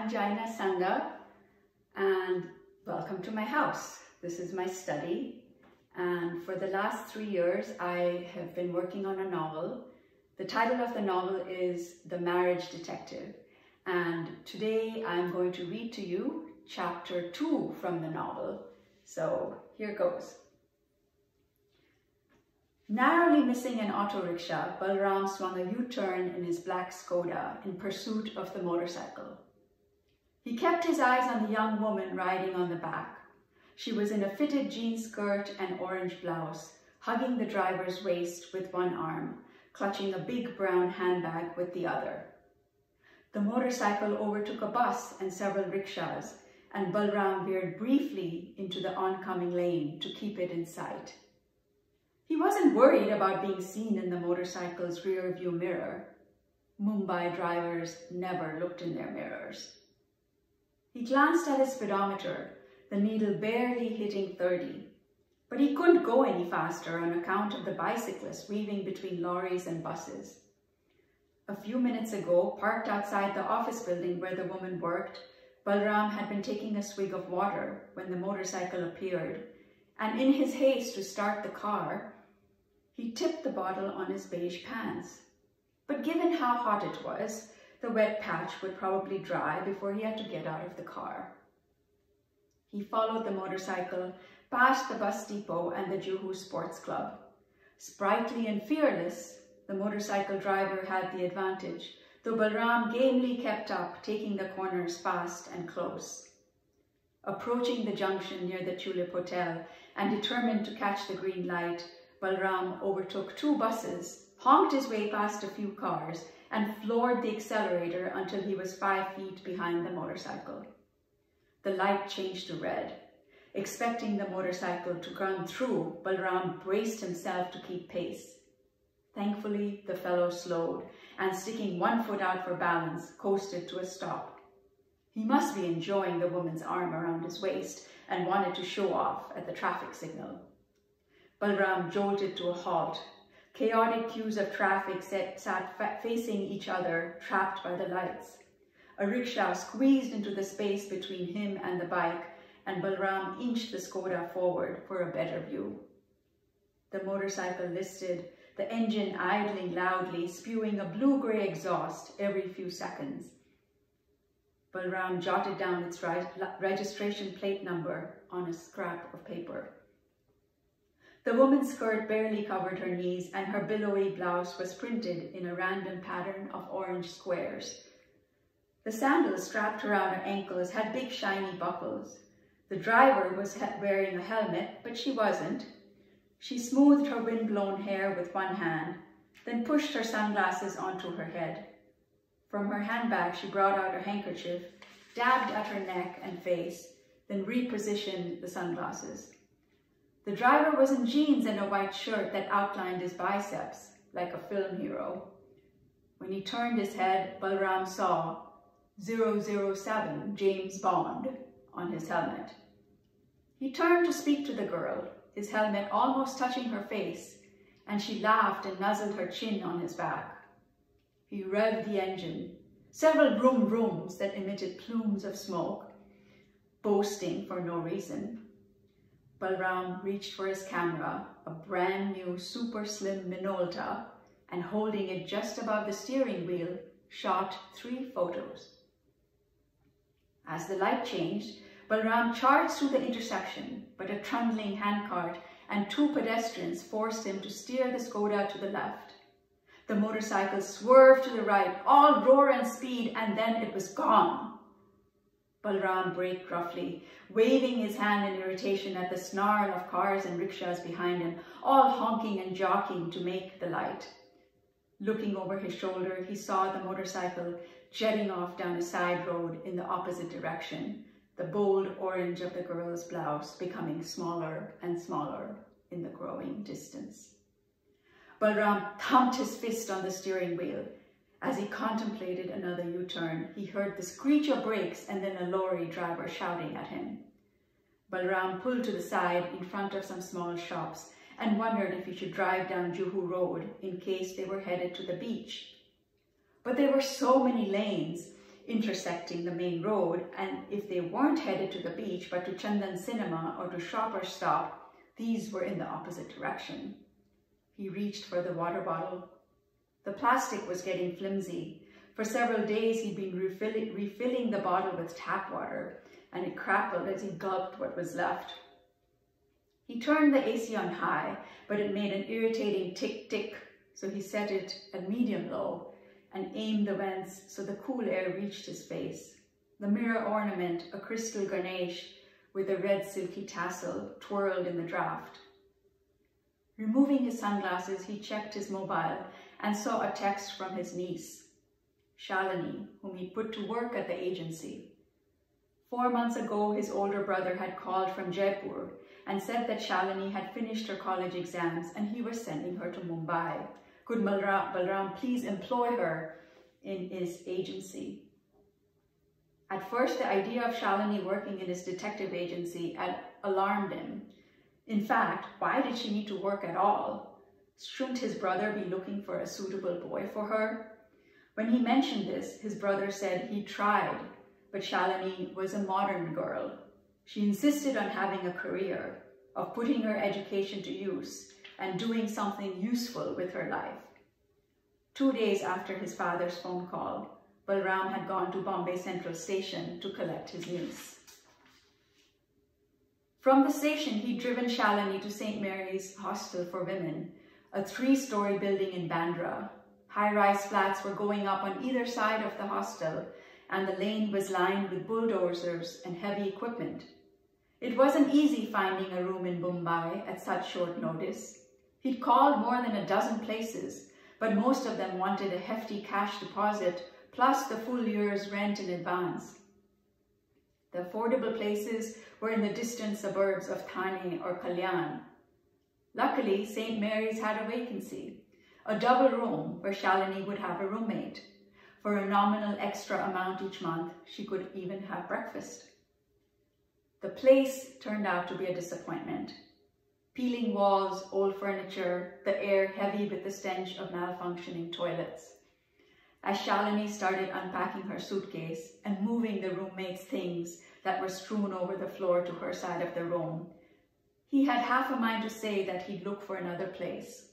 I'm Jaina Sanga and welcome to my house. This is my study and for the last three years I have been working on a novel. The title of the novel is The Marriage Detective and today I'm going to read to you chapter two from the novel. So here goes. Narrowly missing an auto rickshaw, Balram swung a U-turn in his black Skoda in pursuit of the motorcycle. He kept his eyes on the young woman riding on the back. She was in a fitted jean skirt and orange blouse, hugging the driver's waist with one arm, clutching a big brown handbag with the other. The motorcycle overtook a bus and several rickshaws, and Balram veered briefly into the oncoming lane to keep it in sight. He wasn't worried about being seen in the motorcycle's rear view mirror. Mumbai drivers never looked in their mirrors. He glanced at his speedometer, the needle barely hitting 30, but he couldn't go any faster on account of the bicyclists weaving between lorries and buses. A few minutes ago, parked outside the office building where the woman worked, Balram had been taking a swig of water when the motorcycle appeared, and in his haste to start the car, he tipped the bottle on his beige pants. But given how hot it was, the wet patch would probably dry before he had to get out of the car. He followed the motorcycle past the bus depot and the Juhu Sports Club. Sprightly and fearless, the motorcycle driver had the advantage, though Balram gamely kept up, taking the corners fast and close. Approaching the junction near the Tulip Hotel and determined to catch the green light, Balram overtook two buses, honked his way past a few cars, and floored the accelerator until he was five feet behind the motorcycle. The light changed to red. Expecting the motorcycle to run through, Balram braced himself to keep pace. Thankfully, the fellow slowed and sticking one foot out for balance, coasted to a stop. He must be enjoying the woman's arm around his waist and wanted to show off at the traffic signal. Balram jolted to a halt. Chaotic queues of traffic sat facing each other, trapped by the lights. A rickshaw squeezed into the space between him and the bike, and Balram inched the Skoda forward for a better view. The motorcycle listed, the engine idling loudly, spewing a blue-grey exhaust every few seconds. Balram jotted down its registration plate number on a scrap of paper. The woman's skirt barely covered her knees and her billowy blouse was printed in a random pattern of orange squares. The sandals strapped around her ankles had big shiny buckles. The driver was wearing a helmet, but she wasn't. She smoothed her wind-blown hair with one hand, then pushed her sunglasses onto her head. From her handbag, she brought out a handkerchief, dabbed at her neck and face, then repositioned the sunglasses. The driver was in jeans and a white shirt that outlined his biceps, like a film hero. When he turned his head, Balram saw 007 James Bond on his helmet. He turned to speak to the girl, his helmet almost touching her face, and she laughed and nuzzled her chin on his back. He revved the engine, several vroom vrooms that emitted plumes of smoke, boasting for no reason. Balram reached for his camera, a brand new super slim Minolta, and holding it just above the steering wheel, shot three photos. As the light changed, Balram charged through the intersection, but a trundling handcart and two pedestrians forced him to steer the Skoda to the left. The motorcycle swerved to the right, all roar and speed, and then it was gone. Balram braked roughly, waving his hand in irritation at the snarl of cars and rickshaws behind him, all honking and jockeying to make the light. Looking over his shoulder, he saw the motorcycle jetting off down a side road in the opposite direction, the bold orange of the girl's blouse becoming smaller and smaller in the growing distance. Balram thumped his fist on the steering wheel, as he contemplated another U-turn, he heard the screech of brakes and then a lorry driver shouting at him. Balram pulled to the side in front of some small shops and wondered if he should drive down Juhu Road in case they were headed to the beach. But there were so many lanes, intersecting the main road, and if they weren't headed to the beach but to Chandan Cinema or to Shopper Stop, these were in the opposite direction. He reached for the water bottle. The plastic was getting flimsy. For several days he'd been refilling, refilling the bottle with tap water, and it crackled as he gulped what was left. He turned the AC on high, but it made an irritating tick-tick, so he set it at medium low and aimed the vents so the cool air reached his face. The mirror ornament, a crystal Ganesh with a red silky tassel, twirled in the draft. Removing his sunglasses, he checked his mobile and saw a text from his niece, Shalini, whom he put to work at the agency. Four months ago, his older brother had called from Jaipur and said that Shalini had finished her college exams and he was sending her to Mumbai. Could Balram please employ her in his agency? At first, the idea of Shalini working in his detective agency had alarmed him. In fact, why did she need to work at all? Shouldn't his brother be looking for a suitable boy for her? When he mentioned this, his brother said he tried, but Shalini was a modern girl she insisted on having a career, of putting her education to use and doing something useful with her life. Two days after his father's phone call, Balram had gone to Bombay Central Station to collect his niece. From the station, he'd driven Shalini to St. Mary's Hostel for Women, a three-story building in Bandra. High-rise flats were going up on either side of the hostel, and the lane was lined with bulldozers and heavy equipment. It wasn't easy finding a room in Mumbai at such short notice. He'd called more than a dozen places, but most of them wanted a hefty cash deposit plus the full year's rent in advance. The affordable places were in the distant suburbs of Thane or Kalyan. Luckily, St. Mary's had a vacancy, a double room where Shalini would have a roommate. For a nominal extra amount each month, she could even have breakfast. The place turned out to be a disappointment. Peeling walls, old furniture, the air heavy with the stench of malfunctioning toilets. As Shalini started unpacking her suitcase and moving the roommate's things that were strewn over the floor to her side of the room, he had half a mind to say that he'd look for another place.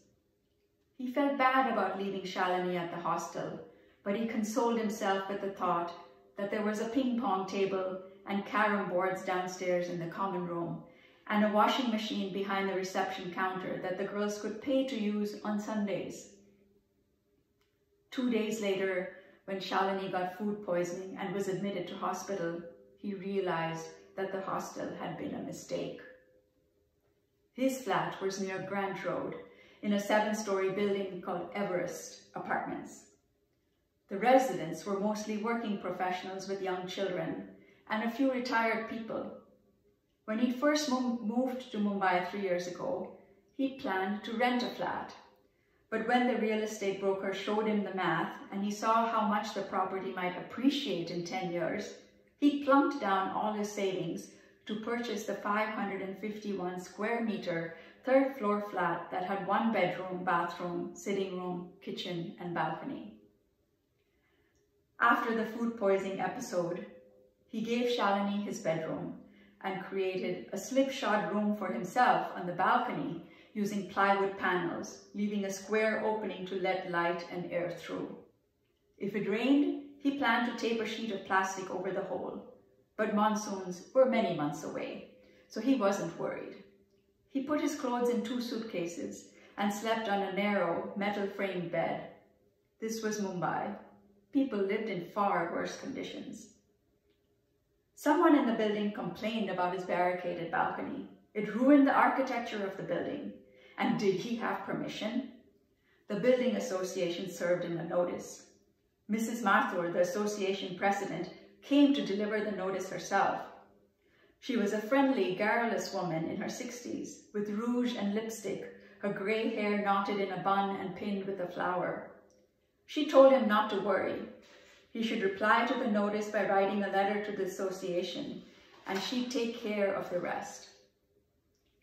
He felt bad about leaving Shalini at the hostel, but he consoled himself with the thought that there was a ping pong table and carom boards downstairs in the common room, and a washing machine behind the reception counter that the girls could pay to use on Sundays. Two days later, when Shalini got food poisoning and was admitted to hospital, he realized that the hostel had been a mistake. His flat was near Grant Road in a seven-story building called Everest Apartments. The residents were mostly working professionals with young children and a few retired people. When he first moved to Mumbai three years ago, he planned to rent a flat. But when the real estate broker showed him the math and he saw how much the property might appreciate in 10 years, he plunked down all his savings to purchase the 551 square meter third floor flat that had one bedroom, bathroom, sitting room, kitchen, and balcony. After the food poisoning episode, he gave Shalini his bedroom and created a slipshod room for himself on the balcony using plywood panels, leaving a square opening to let light and air through. If it rained, he planned to tape a sheet of plastic over the hole, but monsoons were many months away, so he wasn't worried. He put his clothes in two suitcases and slept on a narrow, metal-framed bed. This was Mumbai. People lived in far worse conditions. Someone in the building complained about his barricaded balcony. It ruined the architecture of the building. And did he have permission? The building association served him a notice. Mrs. Mathur, the association president, came to deliver the notice herself. She was a friendly, garrulous woman in her 60s, with rouge and lipstick, her grey hair knotted in a bun and pinned with a flower. She told him not to worry, he should reply to the notice by writing a letter to the association, and she'd take care of the rest.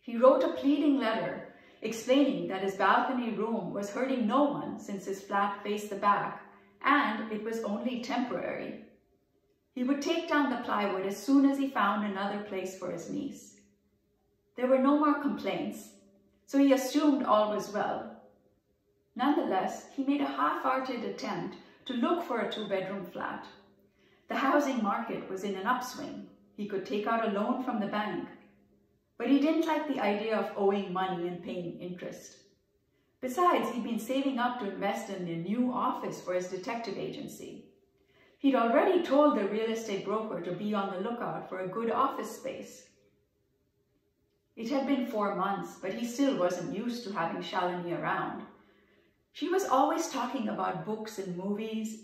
He wrote a pleading letter explaining that his balcony room was hurting no one since his flat faced the back, and it was only temporary. He would take down the plywood as soon as he found another place for his niece. There were no more complaints, so he assumed all was well. Nonetheless, he made a half-hearted attempt to look for a two-bedroom flat. The housing market was in an upswing. He could take out a loan from the bank. But he didn't like the idea of owing money and paying interest. Besides, he'd been saving up to invest in a new office for his detective agency. He'd already told the real estate broker to be on the lookout for a good office space. It had been four months, but he still wasn't used to having Shalini around. She was always talking about books and movies,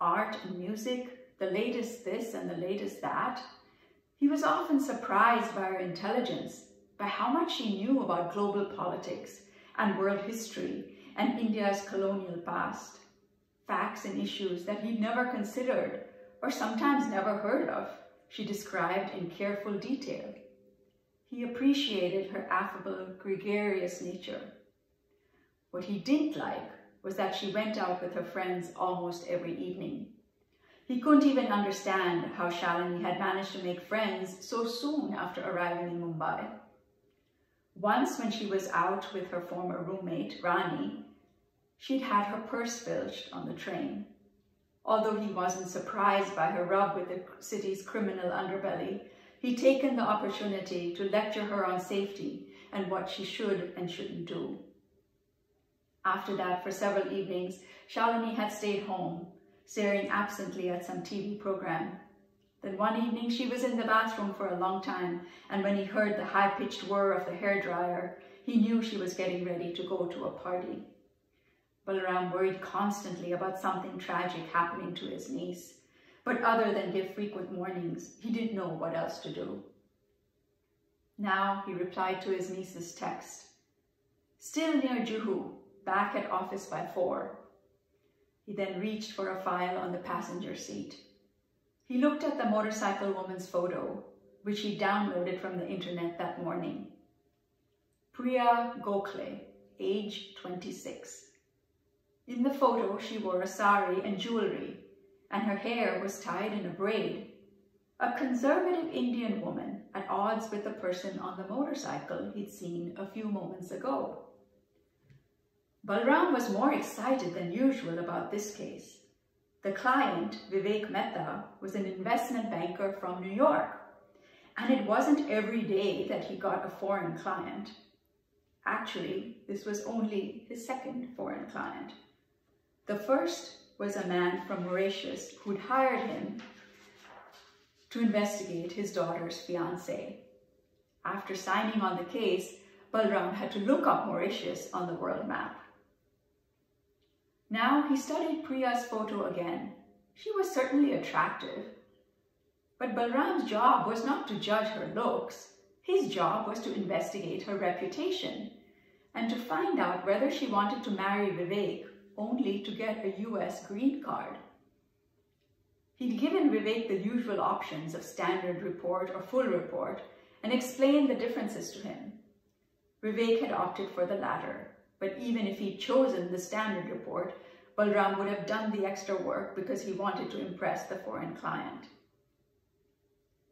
art and music, the latest this and the latest that. He was often surprised by her intelligence, by how much she knew about global politics and world history and India's colonial past, facts and issues that he'd never considered or sometimes never heard of, she described in careful detail. He appreciated her affable, gregarious nature. What he didn't like was that she went out with her friends almost every evening. He couldn't even understand how Shalini had managed to make friends so soon after arriving in Mumbai. Once when she was out with her former roommate, Rani, she'd had her purse filched on the train. Although he wasn't surprised by her rub with the city's criminal underbelly, he'd taken the opportunity to lecture her on safety and what she should and shouldn't do. After that, for several evenings, Shalini had stayed home, staring absently at some TV program. Then one evening she was in the bathroom for a long time, and when he heard the high-pitched whir of the hairdryer, he knew she was getting ready to go to a party. Balram worried constantly about something tragic happening to his niece, but other than give frequent warnings, he didn't know what else to do. Now he replied to his niece's text. Still near Juhu, back at office by four. He then reached for a file on the passenger seat. He looked at the motorcycle woman's photo, which he downloaded from the internet that morning. Priya Gokhale, age 26. In the photo, she wore a sari and jewelry, and her hair was tied in a braid. A conservative Indian woman at odds with the person on the motorcycle he'd seen a few moments ago. Balram was more excited than usual about this case. The client, Vivek Mehta, was an investment banker from New York, and it wasn't every day that he got a foreign client. Actually, this was only his second foreign client. The first was a man from Mauritius who'd hired him to investigate his daughter's fiancé. After signing on the case, Balram had to look up Mauritius on the world map. Now he studied Priya's photo again. She was certainly attractive. But Balram's job was not to judge her looks. His job was to investigate her reputation and to find out whether she wanted to marry Vivek only to get a US green card. He'd given Vivek the usual options of standard report or full report and explained the differences to him. Vivek had opted for the latter, but even if he'd chosen the standard report, Balram would have done the extra work because he wanted to impress the foreign client.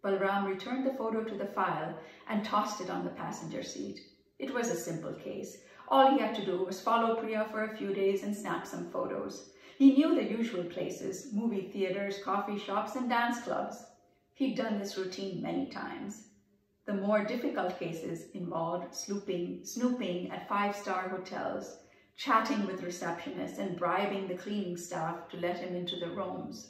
Balram returned the photo to the file and tossed it on the passenger seat. It was a simple case. All he had to do was follow Priya for a few days and snap some photos. He knew the usual places, movie theaters, coffee shops, and dance clubs. He'd done this routine many times. The more difficult cases involved snooping, snooping at five-star hotels, chatting with receptionists and bribing the cleaning staff to let him into the rooms.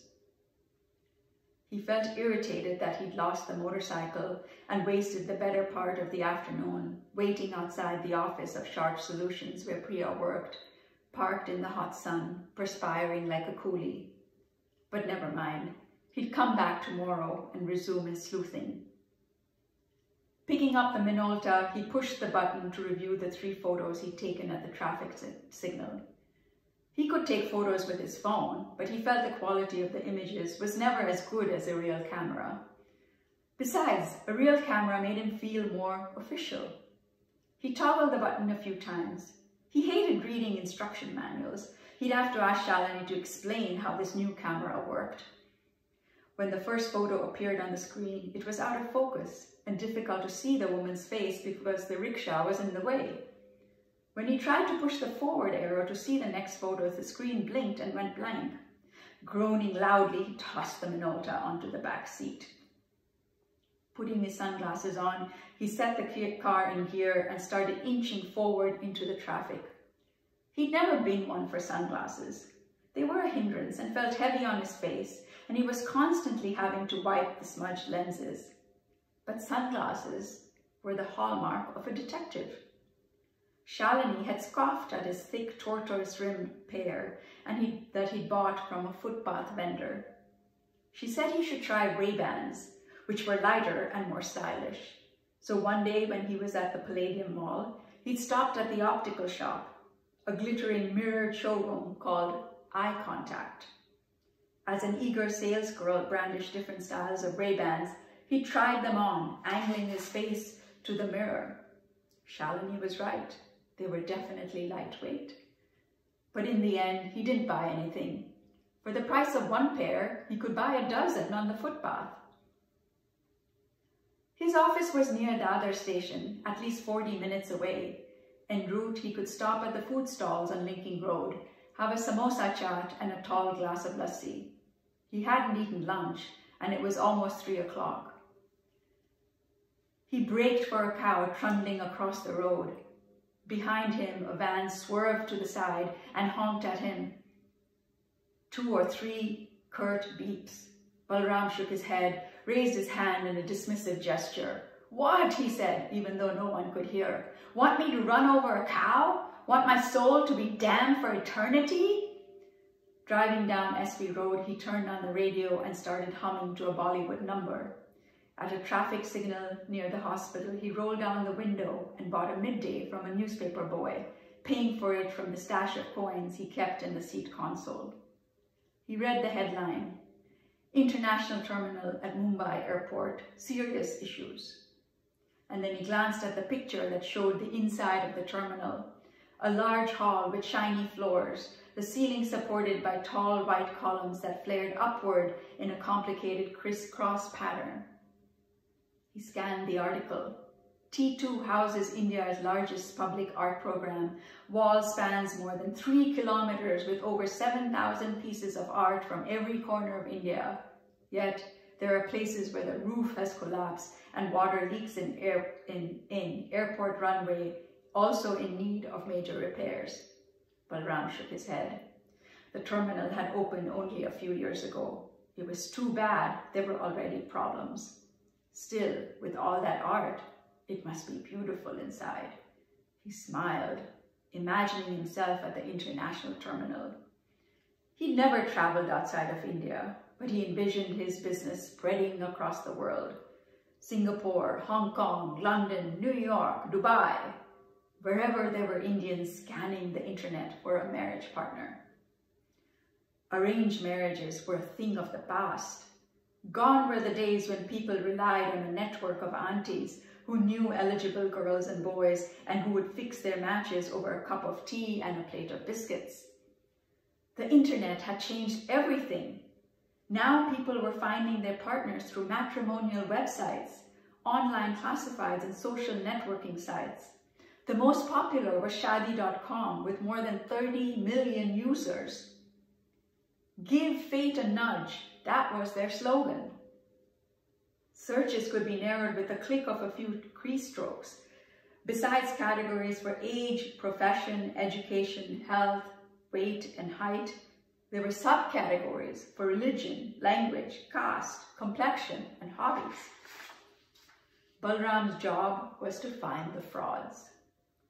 He felt irritated that he'd lost the motorcycle and wasted the better part of the afternoon waiting outside the office of Sharp Solutions where Priya worked, parked in the hot sun, perspiring like a coolie. But never mind, he'd come back tomorrow and resume his sleuthing. Picking up the Minolta, he pushed the button to review the three photos he'd taken at the traffic signal. He could take photos with his phone, but he felt the quality of the images was never as good as a real camera. Besides, a real camera made him feel more official. He toggled the button a few times. He hated reading instruction manuals. He'd have to ask Shalini to explain how this new camera worked. When the first photo appeared on the screen, it was out of focus and difficult to see the woman's face because the rickshaw was in the way. When he tried to push the forward arrow to see the next photo, the screen blinked and went blank. Groaning loudly, he tossed the Minolta onto the back seat. Putting his sunglasses on, he set the car in gear and started inching forward into the traffic. He'd never been one for sunglasses. They were a hindrance and felt heavy on his face, and he was constantly having to wipe the smudged lenses. But sunglasses were the hallmark of a detective. Shalini had scoffed at his thick tortoise-rimmed pair and he, that he'd bought from a footpath vendor. She said he should try Ray-Bans, which were lighter and more stylish. So one day when he was at the Palladium Mall, he'd stopped at the optical shop, a glittering mirrored showroom called Eye Contact. As an eager sales girl brandished different styles of Ray-Bans, he tried them on, angling his face to the mirror. Shalini was right. They were definitely lightweight. But in the end, he didn't buy anything. For the price of one pair, he could buy a dozen on the footpath. His office was near the other station, at least 40 minutes away. En route, he could stop at the food stalls on Linking Road, have a samosa chaat and a tall glass of lassi. He hadn't eaten lunch, and it was almost three o'clock. He braked for a cow trundling across the road. Behind him, a van swerved to the side and honked at him. Two or three curt beeps. Balram shook his head, raised his hand in a dismissive gesture. What, he said, even though no one could hear. Want me to run over a cow? Want my soul to be damned for eternity? Driving down SV Road, he turned on the radio and started humming to a Bollywood number. At a traffic signal near the hospital, he rolled down the window and bought a Mid-Day from a newspaper boy, paying for it from the stash of coins he kept in the seat console. He read the headline, International Terminal at Mumbai Airport, Serious Issues. And then he glanced at the picture that showed the inside of the terminal, a large hall with shiny floors, the ceiling supported by tall white columns that flared upward in a complicated crisscross pattern. He scanned the article. T2 houses India's largest public art program. Wall spans more than three kilometers with over 7,000 pieces of art from every corner of India. Yet, there are places where the roof has collapsed and water leaks in, air, in, in airport runway, also in need of major repairs. Balram shook his head. The terminal had opened only a few years ago. It was too bad there were already problems. Still, with all that art, it must be beautiful inside. He smiled, imagining himself at the international terminal. He'd never traveled outside of India, but he envisioned his business spreading across the world. Singapore, Hong Kong, London, New York, Dubai, wherever there were Indians scanning the internet for a marriage partner. Arranged marriages were a thing of the past. Gone were the days when people relied on a network of aunties who knew eligible girls and boys and who would fix their matches over a cup of tea and a plate of biscuits. The internet had changed everything. Now people were finding their partners through matrimonial websites, online classifieds and social networking sites. The most popular was Shaadi.com with more than 30 million users. Give fate a nudge that was their slogan. Searches could be narrowed with a click of a few keystrokes. Besides categories for age, profession, education, health, weight, and height, there were subcategories for religion, language, caste, complexion, and hobbies. Balram's job was to find the frauds,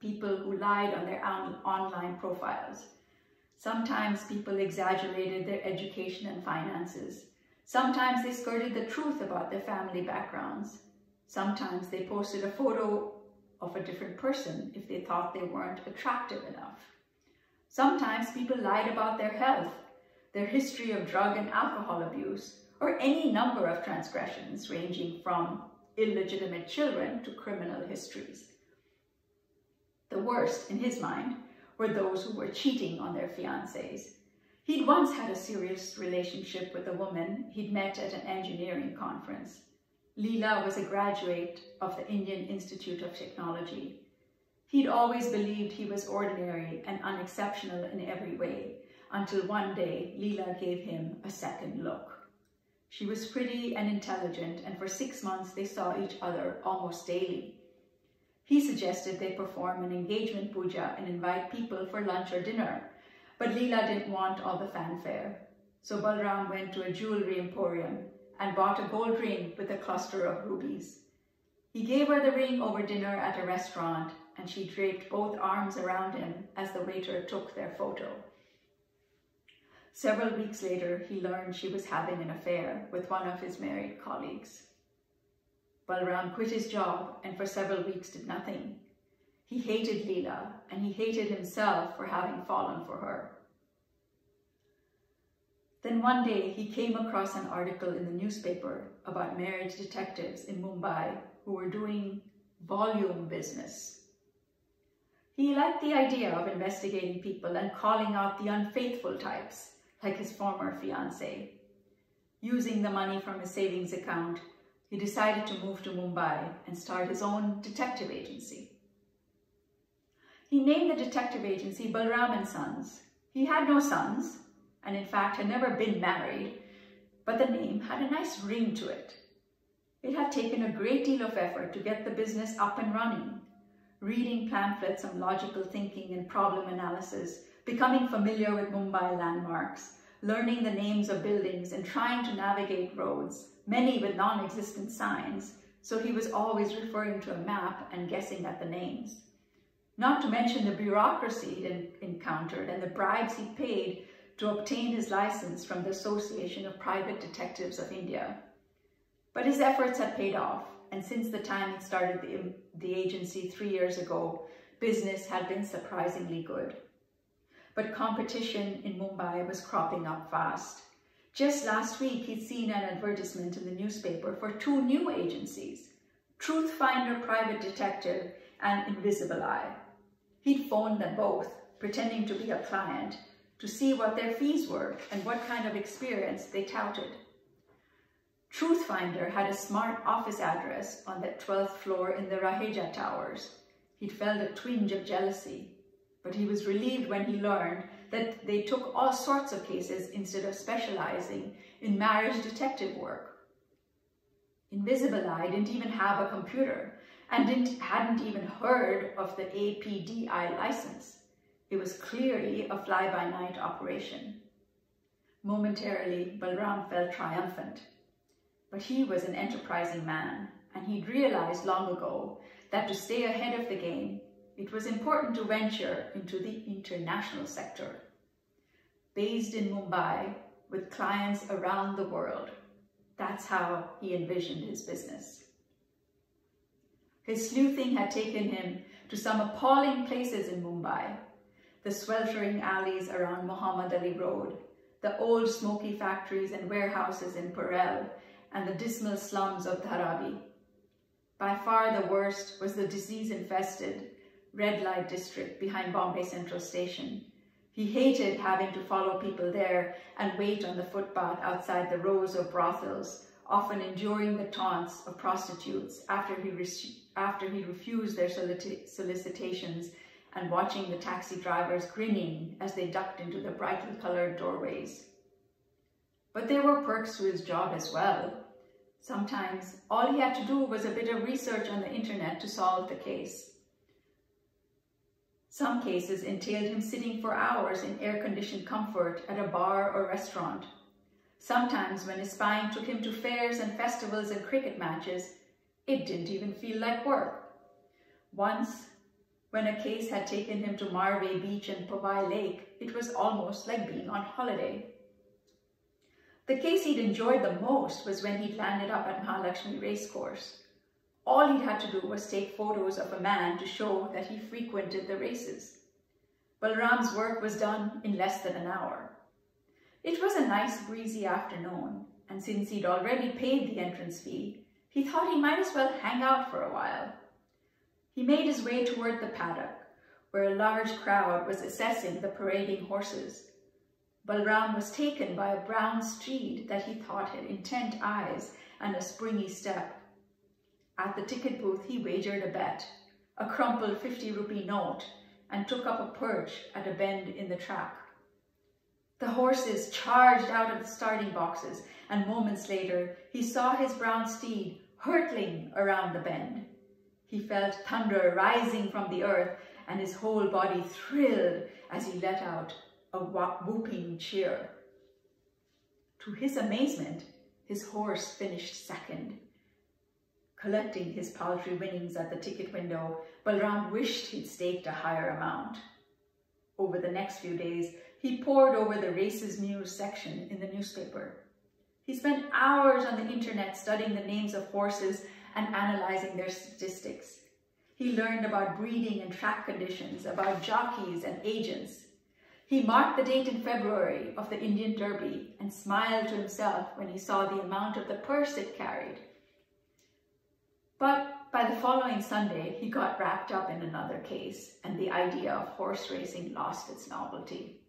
people who lied on their online profiles, Sometimes people exaggerated their education and finances. Sometimes they skirted the truth about their family backgrounds. Sometimes they posted a photo of a different person if they thought they weren't attractive enough. Sometimes people lied about their health, their history of drug and alcohol abuse, or any number of transgressions ranging from illegitimate children to criminal histories. The worst, in his mind, were those who were cheating on their fiancés. He'd once had a serious relationship with a woman he'd met at an engineering conference. Leela was a graduate of the Indian Institute of Technology. He'd always believed he was ordinary and unexceptional in every way, until one day Leela gave him a second look. She was pretty and intelligent, and for six months they saw each other almost daily. He suggested they perform an engagement puja and invite people for lunch or dinner, but Leela didn't want all the fanfare. So Balram went to a jewelry emporium and bought a gold ring with a cluster of rubies. He gave her the ring over dinner at a restaurant and she draped both arms around him as the waiter took their photo. Several weeks later, he learned she was having an affair with one of his married colleagues. Balram quit his job and for several weeks did nothing. He hated Leela and he hated himself for having fallen for her. Then one day he came across an article in the newspaper about marriage detectives in Mumbai who were doing volume business. He liked the idea of investigating people and calling out the unfaithful types, like his former fiancée. Using the money from his savings account, he decided to move to Mumbai and start his own detective agency. He named the detective agency Balram & Sons. He had no sons, and in fact had never been married, but the name had a nice ring to it. It had taken a great deal of effort to get the business up and running, reading pamphlets on logical thinking and problem analysis, becoming familiar with Mumbai landmarks, learning the names of buildings and trying to navigate roads, many with non-existent signs, so he was always referring to a map and guessing at the names. Not to mention the bureaucracy he'd encountered and the bribes he paid to obtain his license from the Association of Private Detectives of India. But his efforts had paid off, and since the time he started the, the agency three years ago, business had been surprisingly good. But competition in Mumbai was cropping up fast. Just last week, he'd seen an advertisement in the newspaper for two new agencies, Truth Finder Private Detective and Invisible Eye. He'd phoned them both, pretending to be a client, to see what their fees were and what kind of experience they touted. Truthfinder had a smart office address on that 12th floor in the Raheja Towers. He'd felt a twinge of jealousy, but he was relieved when he learned that they took all sorts of cases instead of specializing in marriage detective work. Invisible Eye didn't even have a computer and didn't, hadn't even heard of the APDI license. It was clearly a fly-by-night operation. Momentarily, Balram felt triumphant. But he was an enterprising man, and he'd realized long ago that to stay ahead of the game, it was important to venture into the international sector. Based in Mumbai, with clients around the world, that's how he envisioned his business. His sleuthing had taken him to some appalling places in Mumbai, the sweltering alleys around Muhammad Ali Road, the old smoky factories and warehouses in Parel, and the dismal slums of Dharavi. By far the worst was the disease-infested red light district behind Bombay Central Station. He hated having to follow people there and wait on the footpath outside the rows of brothels, often enduring the taunts of prostitutes after he, after he refused their solicitations and watching the taxi drivers grinning as they ducked into the brightly colored doorways. But there were perks to his job as well. Sometimes all he had to do was a bit of research on the internet to solve the case. Some cases entailed him sitting for hours in air-conditioned comfort at a bar or restaurant. Sometimes when his spying took him to fairs and festivals and cricket matches, it didn't even feel like work. Once, when a case had taken him to Marve Beach and Powai Lake, it was almost like being on holiday. The case he'd enjoyed the most was when he'd landed up at Mahalakshmi Racecourse. All he had to do was take photos of a man to show that he frequented the races. Balram's work was done in less than an hour. It was a nice breezy afternoon, and since he'd already paid the entrance fee, he thought he might as well hang out for a while. He made his way toward the paddock, where a large crowd was assessing the parading horses. Balram was taken by a brown steed that he thought had intent eyes and a springy step. At the ticket booth, he wagered a bet, a crumpled 50 rupee note, and took up a perch at a bend in the track. The horses charged out of the starting boxes, and moments later, he saw his brown steed hurtling around the bend. He felt thunder rising from the earth, and his whole body thrilled as he let out a whooping cheer. To his amazement, his horse finished second. Collecting his paltry winnings at the ticket window, Balram wished he'd staked a higher amount. Over the next few days, he pored over the races news section in the newspaper. He spent hours on the internet studying the names of horses and analyzing their statistics. He learned about breeding and track conditions, about jockeys and agents, he marked the date in February of the Indian Derby and smiled to himself when he saw the amount of the purse it carried. But by the following Sunday, he got wrapped up in another case and the idea of horse racing lost its novelty.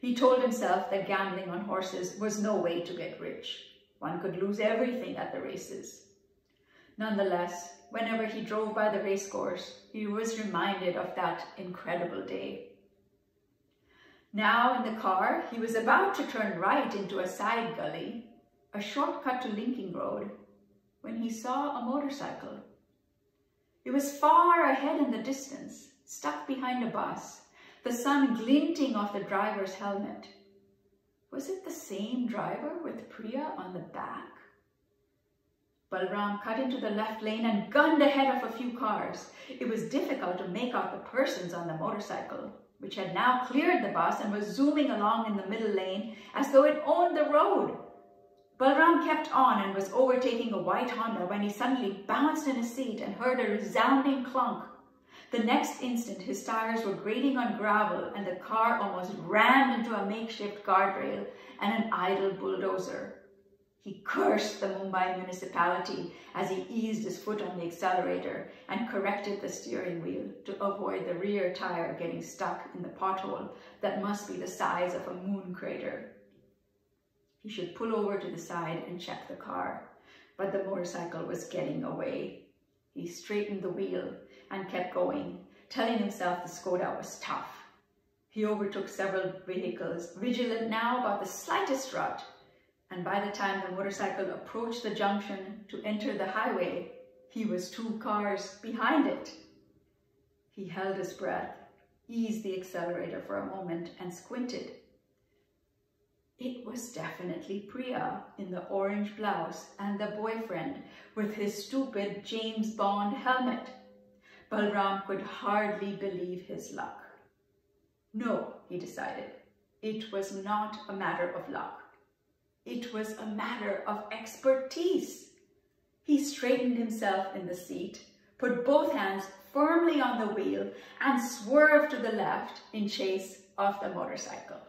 He told himself that gambling on horses was no way to get rich. One could lose everything at the races. Nonetheless, whenever he drove by the racecourse, he was reminded of that incredible day now in the car, he was about to turn right into a side gully, a shortcut to Linking Road, when he saw a motorcycle. It was far ahead in the distance, stuck behind a bus, the sun glinting off the driver's helmet. Was it the same driver with Priya on the back? Balram cut into the left lane and gunned ahead of a few cars. It was difficult to make out the persons on the motorcycle which had now cleared the bus and was zooming along in the middle lane as though it owned the road. Balram kept on and was overtaking a white Honda when he suddenly bounced in his seat and heard a resounding clunk. The next instant, his tires were grating on gravel and the car almost rammed into a makeshift guardrail and an idle bulldozer. He cursed the Mumbai municipality as he eased his foot on the accelerator and corrected the steering wheel to avoid the rear tire getting stuck in the pothole that must be the size of a moon crater. He should pull over to the side and check the car, but the motorcycle was getting away. He straightened the wheel and kept going, telling himself the Skoda was tough. He overtook several vehicles, vigilant now about the slightest rut, and by the time the motorcycle approached the junction to enter the highway, he was two cars behind it. He held his breath, eased the accelerator for a moment, and squinted. It was definitely Priya in the orange blouse and the boyfriend with his stupid James Bond helmet. Balram could hardly believe his luck. No, he decided, it was not a matter of luck. It was a matter of expertise. He straightened himself in the seat, put both hands firmly on the wheel, and swerved to the left in chase of the motorcycle.